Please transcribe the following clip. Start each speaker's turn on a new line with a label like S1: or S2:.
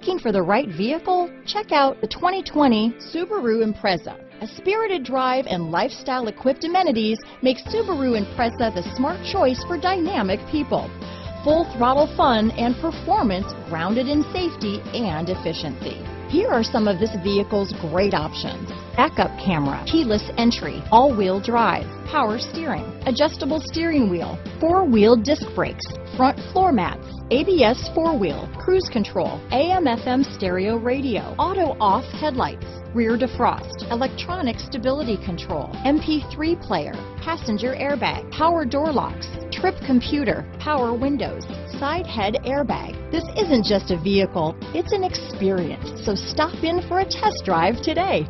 S1: Looking for the right vehicle? Check out the 2020 Subaru Impreza. A spirited drive and lifestyle-equipped amenities make Subaru Impreza the smart choice for dynamic people. Full throttle fun and performance grounded in safety and efficiency. Here are some of this vehicle's great options. Backup camera, keyless entry, all-wheel drive, power steering, adjustable steering wheel, four-wheel disc brakes, front floor mats, ABS four-wheel, cruise control, AM FM stereo radio, auto off headlights, rear defrost, electronic stability control, MP3 player, passenger airbag, power door locks, trip computer, power windows, side head airbag. This isn't just a vehicle, it's an experience. So stop in for a test drive today.